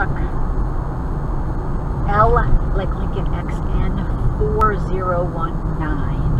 truck L like Lincoln XN 4019.